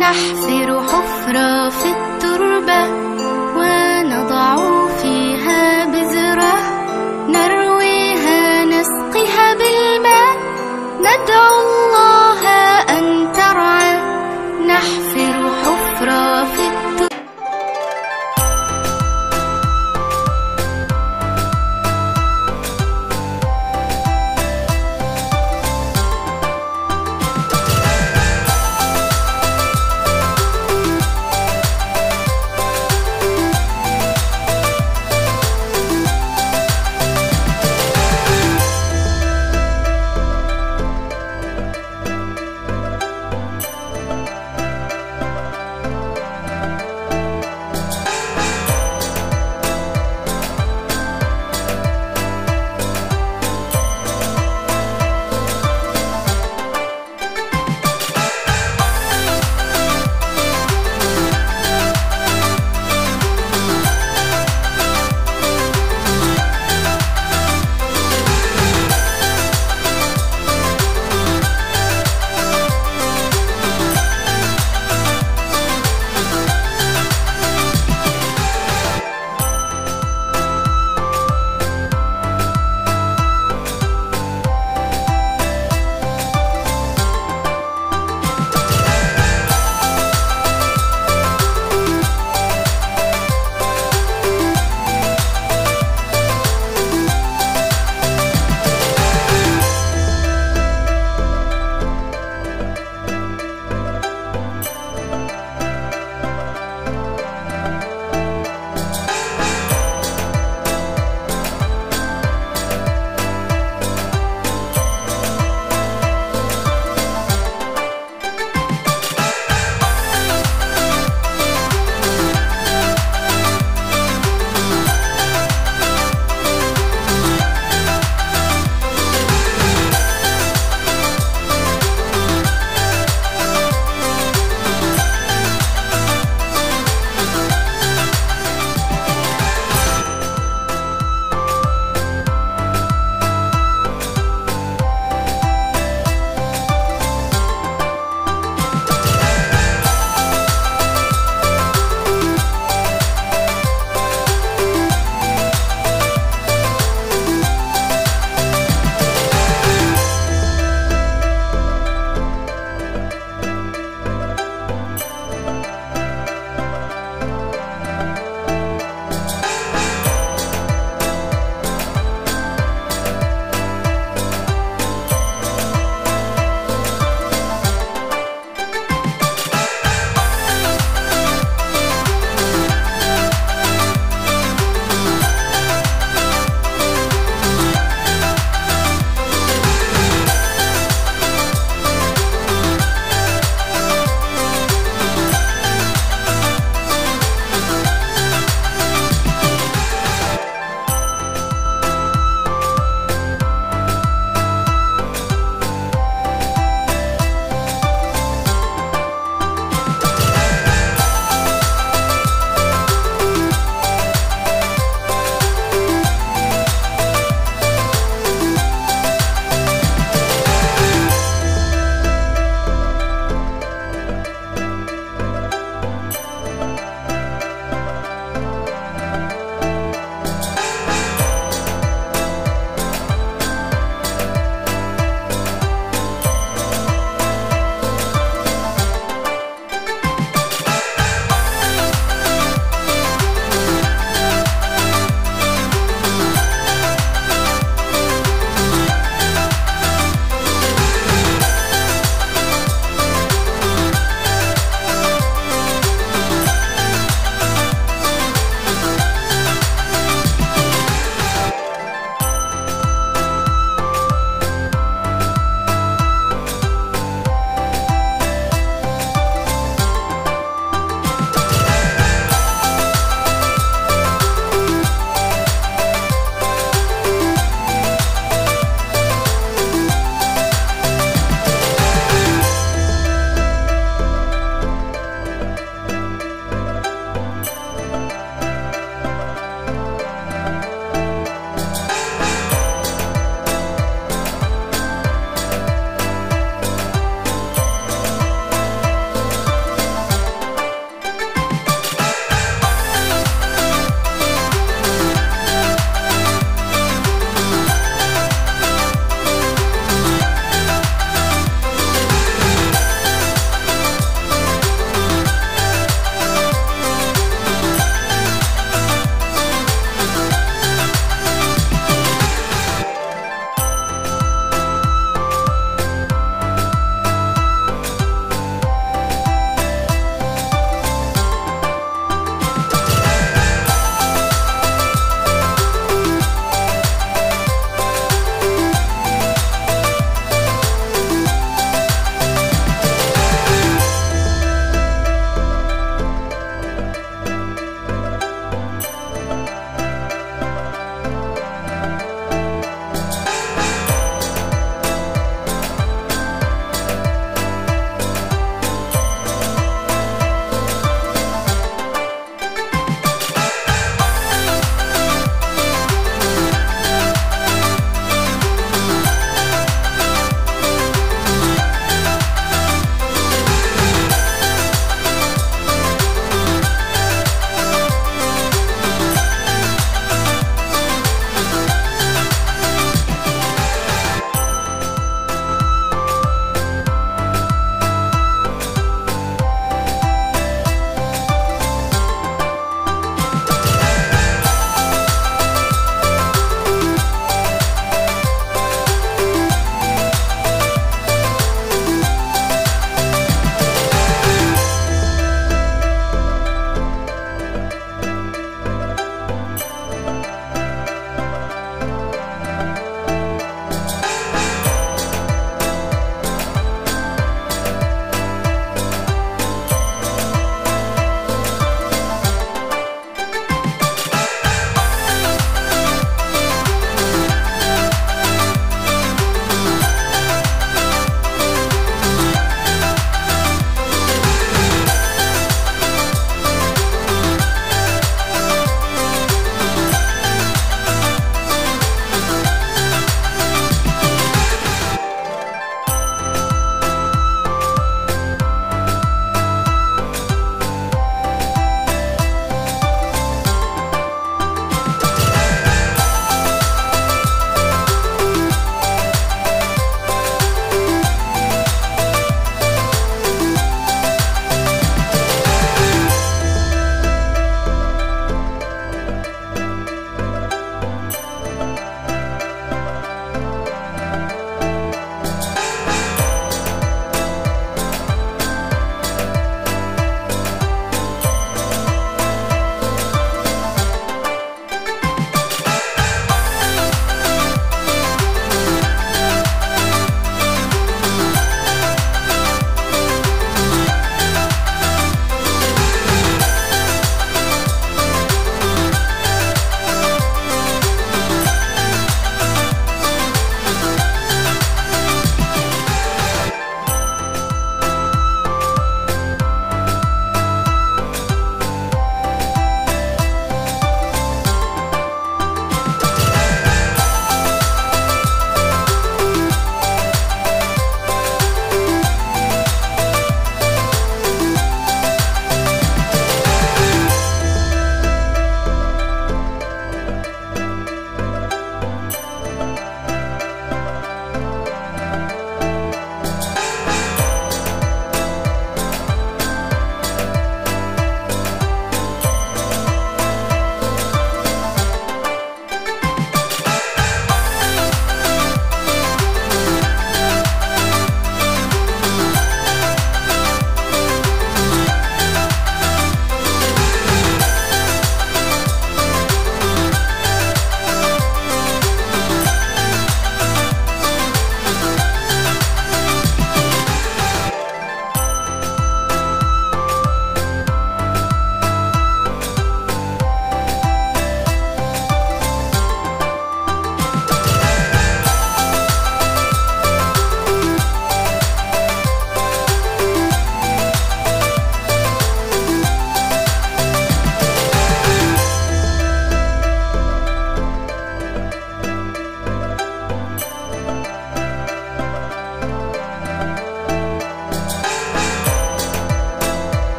نحفر حفرة في التربة.